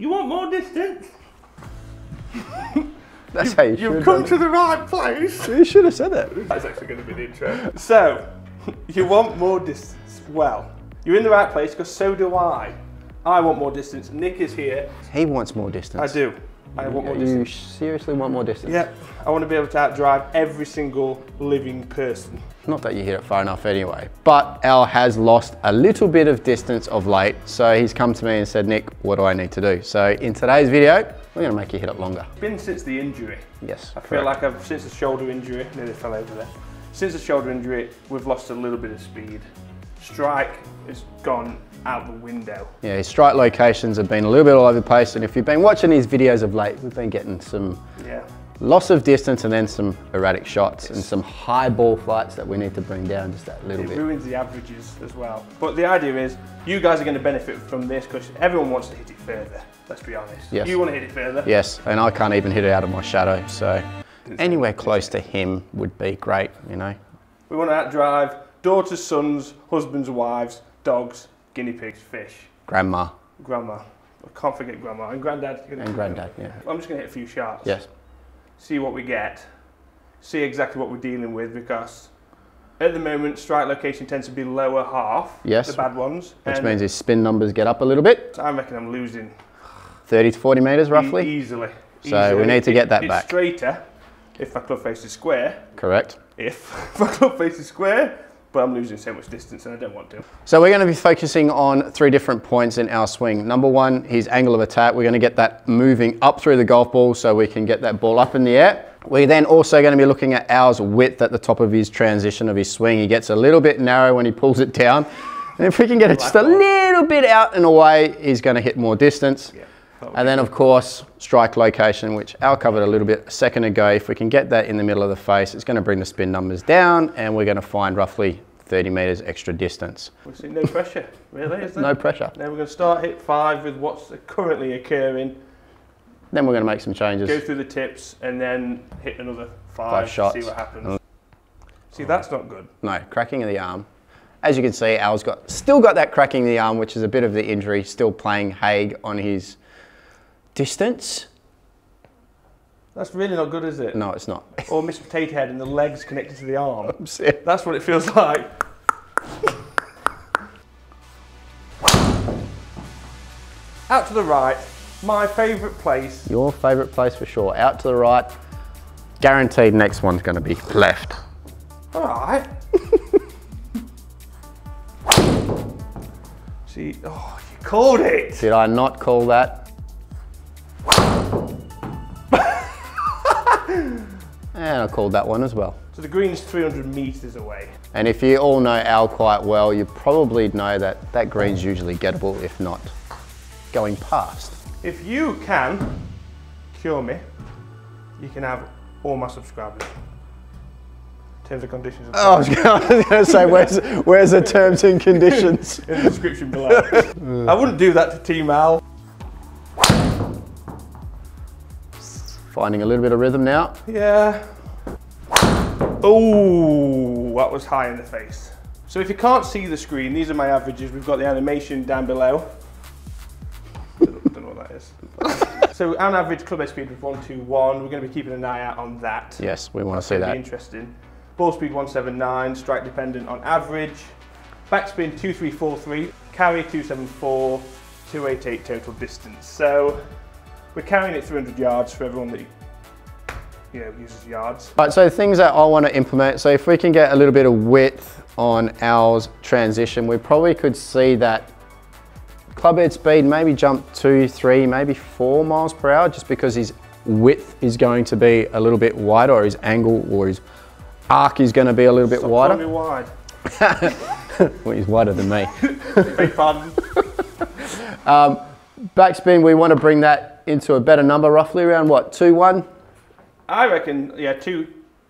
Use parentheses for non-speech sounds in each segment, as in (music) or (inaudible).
You want more distance? (laughs) That's how you should You've come to the right place. You should have said that. That's actually going to be the intro. So, (laughs) you want more distance. Well, you're in the right place because so do I. I want more distance. Nick is here. He wants more distance. I do. I want more You seriously want more distance? Yep. I want to be able to outdrive every single living person. Not that you hit it far enough anyway. But Al has lost a little bit of distance of late, so he's come to me and said, Nick, what do I need to do? So in today's video, we're gonna make you hit it longer. It's been since the injury. Yes. I feel like I've, since the shoulder injury, nearly fell over there. Since the shoulder injury, we've lost a little bit of speed. Strike is gone out the window. Yeah, his strike locations have been a little bit all over the place, and if you've been watching his videos of late, we've been getting some Yeah. loss of distance and then some erratic shots and some high ball flights that we need to bring down just that little It bit. ruins the averages as well. But the idea is, you guys are going to benefit from this because everyone wants to hit it further. Let's be honest. Yes. You want to hit it further. Yes, and I can't even hit it out of my shadow, so anywhere close to him would be great, you know. We want to outdrive daughters, sons, husbands, wives, dogs, guinea pigs, fish, Grandma grandma. I can't forget grandma and granddad. and granddad, yeah. I'm just going to hit a few shots. Yes. see what we get, see exactly what we're dealing with because at the moment strike location tends to be lower half, Yes. the bad ones. Which means his spin numbers get up a little bit, I reckon I'm losing 30 to 40 meters e- roughly. easily. So we need to get that it's back. straighter if my club face is square, Correct. if (laughs) my club face is square, but I'm losing so much distance and I don't want to. So we're going to be focusing on three different points in our swing. Number one, his angle of attack. We're going to get that moving up through the golf ball so we can get that ball up in the air. We're then also going to be looking at ours width at the top of his transition of his swing. He gets a little bit narrow when he pulls it down. And if we can get it just a little bit out and away, he's going to hit more distance. Yeah. And then of course, strike location, which Al covered a little bit a second ago. If we can get that in the middle of the face, it's going to bring the spin numbers down and we're going to find roughly 30 meters extra distance. We see no pressure, really, is there? No pressure. Then we're going to start hit five with what's currently occurring, Then we're going to make some changes. go through the tips, and then hit another five, Five shots. see what happens. Mm. See, that's not good. No, cracking of the arm. As you can see, Al's got still got that cracking of the arm, which is a bit of the injury, still playing Haig on his distance. That's really not good, is it? No, it's not. (laughs) Or Miss Potato Head and the legs connected to the arm. (laughs) That's what it feels like. (laughs) Out to the right, my favourite place. Your favourite place for sure. Out to the right. Guaranteed next one's going to be left. Alright. See, oh, you called it. Did I not call that? I called that one as well. So the green's 300 metres away. And if you all know Al quite well, you probably know that that green's usually gettable, if not going past. If you can cure me, you can have all my subscribers. Terms and conditions Oh, (laughs) I was going to say, where's, where's the terms and conditions? (laughs) in the description below. I wouldn't do that to Team Al. Finding a little bit of rhythm now. Yeah. Oh, that was high in the face. So if you can't see the screen, these are my averages. We've got the animation down below. don't, don't know what that is. (laughs) so on average, club head speed was 121. We're going to be keeping an eye out on that. Yes, we want to see That'd be interesting. Ball speed 179, strike dependent on average. Backspin 2343, carry 274, 288 total distance. So we're carrying it 300 yards for everyone that you know uses yards. Right, so things that I want to implement. So if we can get a little bit of width on Al's transition, we probably could see that club head speed maybe jump two, three, maybe four miles per hour, just because his width is going to be a little bit wider, or his angle or his arc is going to be a little bit Stop calling me wider. wide. (laughs) Well, he's wider than me. (laughs) Beg pardon. (laughs) Um, Backspin, we want to bring that into a better number, roughly around what, two, one? I reckon, yeah, two,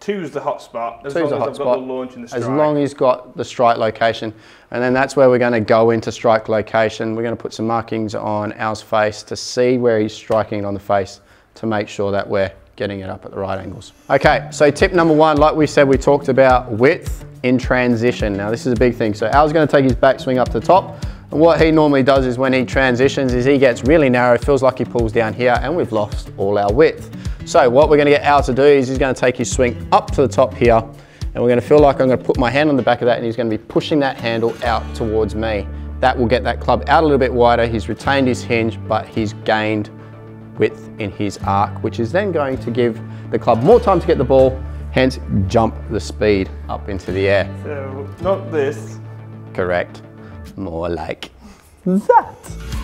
two's the hot spot. As Two's long a as hot I've got spot. the launch and the strike. As long as he's got the strike location. And then that's where we're going to go into strike location. We're going to put some markings on Al's face to see where he's striking it on the face to make sure that we're getting it up at the right angles. Okay, so tip number one, like we said, we talked about width in transition. Now this is a big thing. So Al's going to take his backswing up to the top. And what he normally does is when he transitions is he gets really narrow, feels like he pulls down here and we've lost all our width. So what we're gonna get Al to do is he's gonna take his swing up to the top here and we're gonna feel like I'm gonna put my hand on the back of that and he's gonna be pushing that handle out towards me. That will get that club out a little bit wider. He's retained his hinge, but he's gained width in his arc, which is then going to give the club more time to get the ball, hence jump the speed up into the air. So, not this. Correct. More like that.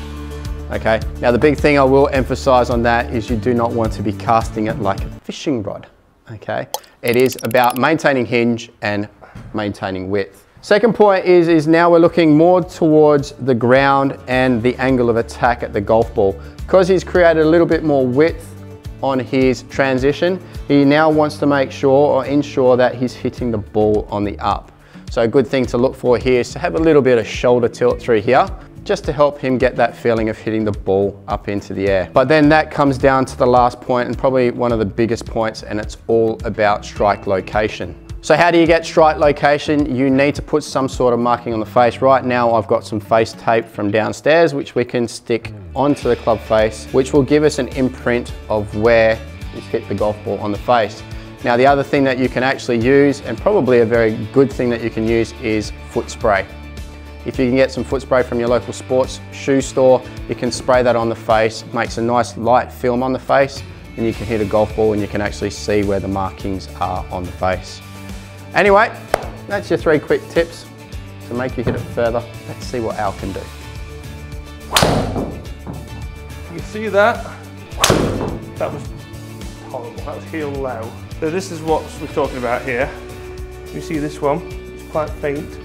Okay, now the big thing I will emphasize on that is you do not want to be casting it like a fishing rod, okay? It is about maintaining hinge and maintaining width. Second point is, is now we're looking more towards the ground and the angle of attack at the golf ball. Because he's created a little bit more width on his transition, he now wants to make sure or ensure that he's hitting the ball on the up. So a good thing to look for here is to have a little bit of shoulder tilt through here just to help him get that feeling of hitting the ball up into the air. But then that comes down to the last point and probably one of the biggest points and it's all about strike location. So how do you get strike location? You need to put some sort of marking on the face. Right now I've got some face tape from downstairs which we can stick onto the club face, which will give us an imprint of where he's hit the golf ball on the face. Now the other thing that you can actually use, and probably a very good thing that you can use, is foot spray. If you can get some foot spray from your local sports shoe store, you can spray that on the face, makes a nice light film on the face, and you can hit a golf ball and you can actually see where the markings are on the face. Anyway, that's your three quick tips to make you hit it further. Let's see what Al can do. You see that? That was horrible. That was heel low. So this is what we're talking about here. You see this one? It's quite faint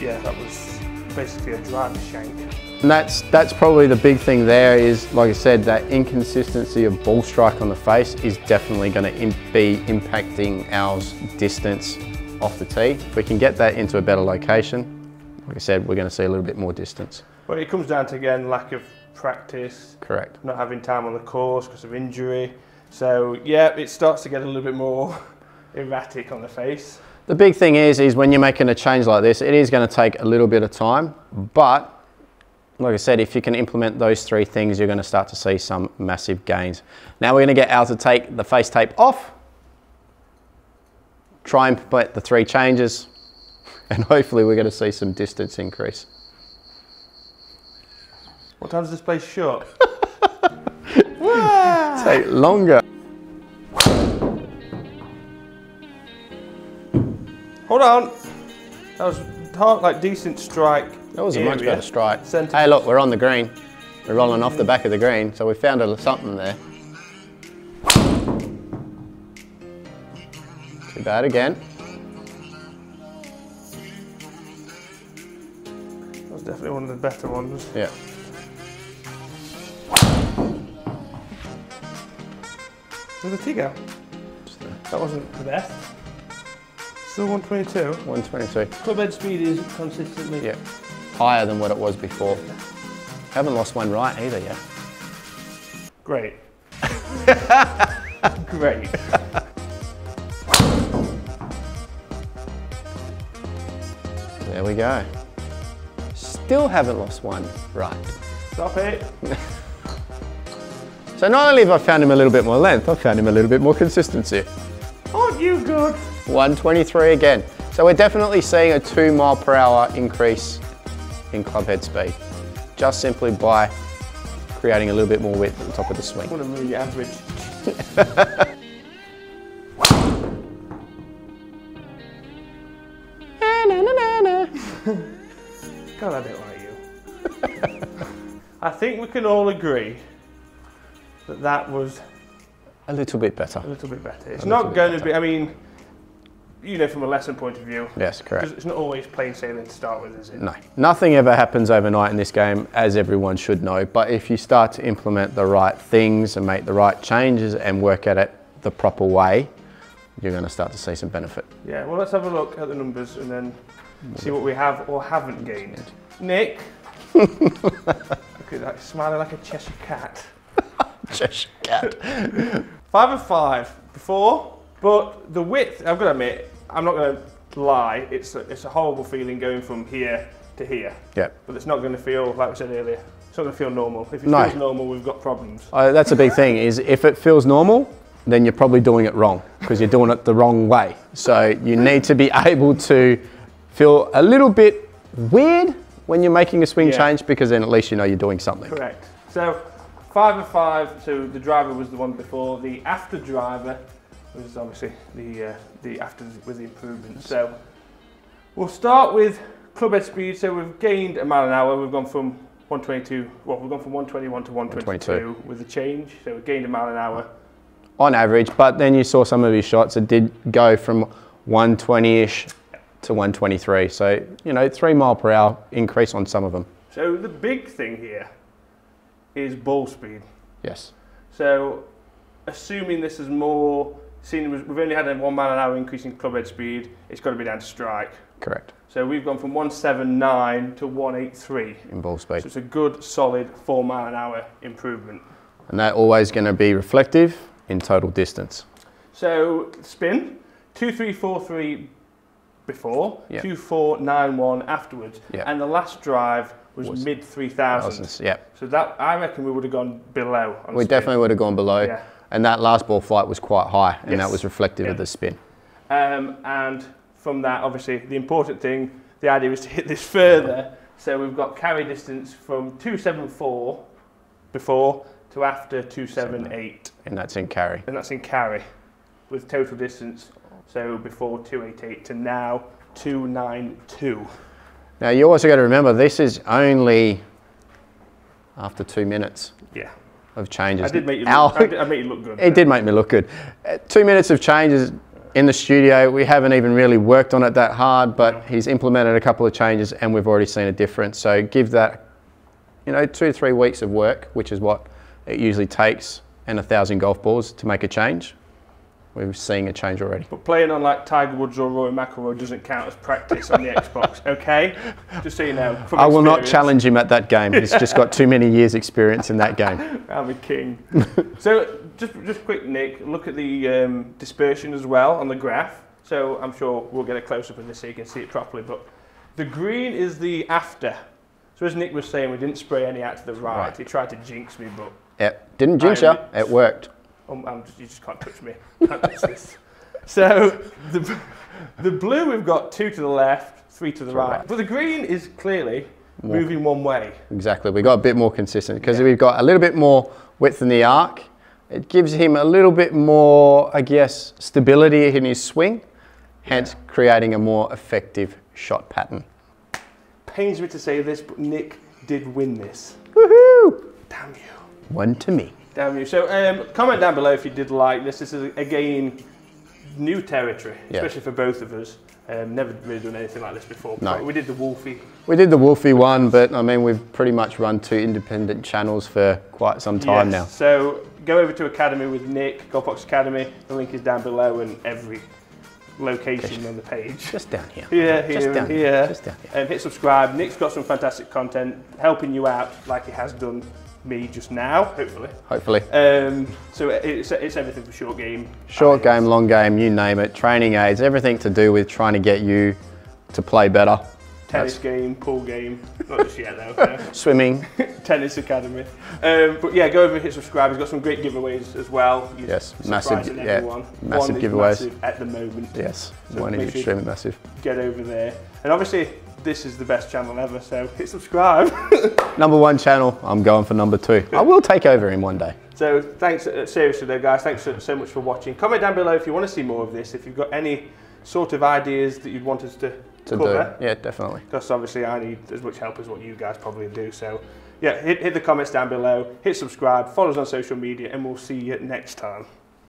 yeah, that was basically a driver shank. And that's, that's probably the big thing there is, like I said, that inconsistency of ball strike on the face is definitely going to be impacting our distance off the tee. If we can get that into a better location, like I said, we're going to see a little bit more distance. Well, it comes down to, again, lack of practice. Correct. Not having time on the course because of injury. So, yeah, it starts to get a little bit more (laughs) erratic on the face. The big thing is, is when you're making a change like this, it is going to take a little bit of time, but like I said, if you can implement those three things, you're going to start to see some massive gains. Now we're going to get Al to take the face tape off, try and implement the three changes, (laughs) and hopefully we're going to see some distance increase. What time does this place shut? (laughs) Take longer. Hold on. That was like decent strike. That was a much better strike. Hey, look, we're on the green. We're rolling off the back of the green, so we found a, something there. Too bad again. That was definitely one of the better ones. Yeah. The tee out? That wasn't the best. Still 122? 122. Club head speed is consistently... Yeah. Higher than what it was before. Haven't lost one right either yet. Great. (laughs) Great. There we go. Still haven't lost one right. Stop it. (laughs) so not only have I found him a little bit more length, I've found him a little bit more consistency. Aren't you good? 123 again. So we're definitely seeing a two mile per hour increase in club head speed, just simply by creating a little bit more width at the top of the swing. What a really (laughs) average. God, I don't like you. (laughs) I think we can all agree that that was a little bit better. A little bit better. It's not going to be, I mean, you know, from a lesson point of view. Yes, correct. It's not always plain sailing to start with, is it? No. Nothing ever happens overnight in this game, as everyone should know. But if you start to implement the right things and make the right changes and work at it the proper way, you're going to start to see some benefit. Yeah, well, let's have a look at the numbers and then see what we have or haven't gained. Nick. look at that, smiling like a Cheshire cat. (laughs) Cheshire cat. five of five before, but the width, I've got to admit, I'm not going to lie, it's a, it's a horrible feeling going from here to here. Yeah. But it's not going to feel, like we said earlier, it's not going to feel normal. If it No. feels normal, we've got problems. Uh, that's a big thing. Is if it feels normal, then you're probably doing it wrong because you're doing it the wrong way. So you need to be (laughs) able to feel a little bit weird when you're making a swing Yeah. change because then at least you know you're doing something. Correct. So five and five. So the driver was the one before. The after driver was obviously the uh, the after with the improvements. So we'll start with club head speed. So we've gained a mile an hour. We've gone from 122. Well, we've gone from 121 to 122 with the change. So we gained a mile an hour. on average, but then you saw some of his shots, it did go from 120-ish to 123. So, you know, three mile per hour increase on some of them. So the big thing here is ball speed. Yes. So, assuming this is more, seeing we've only had a one mile an hour increase in club head speed, it's got to be down to strike. Correct. So we've gone from 179 to 183. In ball So speed. it's a good, solid four mile an hour improvement. And that always going to be reflective in total distance. So spin, 2343 before, Yeah. 2491 afterwards, Yeah. and the last drive was, Was mid 3000s. Thousands, Yeah. So that I reckon we would have gone below. On We spin. definitely would have gone below. Yeah. And that last ball flight was quite high, and that was reflective Yeah. of the spin. Um, and from that, obviously, the important thing, the idea is to hit this further. So we've got carry distance from 274 before to after 278, And that's in carry. and that's in carry, with total distance. So before 288 to now 292. Now, you also got to remember, this is only after two minutes Yeah, of changes. I did make you Our- look, I did, I made you look good. It did make me look good. Uh, two minutes of changes in the studio. We haven't even really worked on it that hard, but No. he's implemented a couple of changes and we've already seen a difference. So give that, you know, two to three weeks of work, which is what it usually takes, and a thousand golf balls to make a change. We're seeing a change already. But playing on like Tiger Woods or Rory McIlroy doesn't count as practice on the (laughs) Xbox, okay? Just so you know. I will not challenge him at that game. He's just got too many years' experience in that game. (laughs) I'm a king. so just just quick, Nick. Look at the um, dispersion as well on the graph. So I'm sure we'll get a close up of this so you can see it properly. But the green is the after. So as Nick was saying, we didn't spray any out to the right. Right. He tried to jinx me, but Yep. Didn't jinx you. It worked. Um, just, you just can't touch me. Can't touch this. (laughs) So the the blue we've got two to the left, three to the right. right. But the green is clearly More. moving one way. Exactly. We got a bit more consistent because Yeah. we've got a little bit more width in the arc. It gives him a little bit more, I guess, stability in his swing, hence creating a more effective shot pattern. Pains me to say this, but Nick did win this. Woohoo! Damn you. One to me. Damn you. So um, comment down below if you did like this. This is again new territory, Yeah. especially for both of us. Um, never really done anything like this before. No. We did the Wolfie. We did the Wolfie one, but I mean, we've pretty much run two independent channels for quite some time Yes. So go over to Academy with Nick, Golfbox Academy. The link is down below and every location on the page. Just down here. (laughs) Here, Just here, down and here. Just down here. Um, hit subscribe. Nick's got some fantastic content helping you out, like he has done me just now, hopefully. Hopefully. Um, so it's, it's everything for short game. Short game, long game, you name it. Training aids, everything to do with trying to get you to play better. Tennis game, pool game. Not just yet though. no. (laughs) Swimming, (laughs) tennis academy. Um, but yeah, go over and hit subscribe. He's got some great giveaways as well. He's Yes, massive, yeah, everyone. massive One giveaways. massive at the moment. yes, So one is sure extremely massive. Get over there. And obviously, this is the best channel ever. So hit subscribe. (laughs) Number one channel, I'm going for number two. I will take over in one day. so thanks, uh, seriously though, guys. Thanks so, so much for watching. Comment down below if you want to see more of this. If you've got any sort of ideas that you'd want us to, To cover. do. Yeah, definitely. because obviously I need as much help as what you guys probably do. So, yeah, hit, hit the comments down below, hit subscribe, follow us on social media, and we'll see you next time.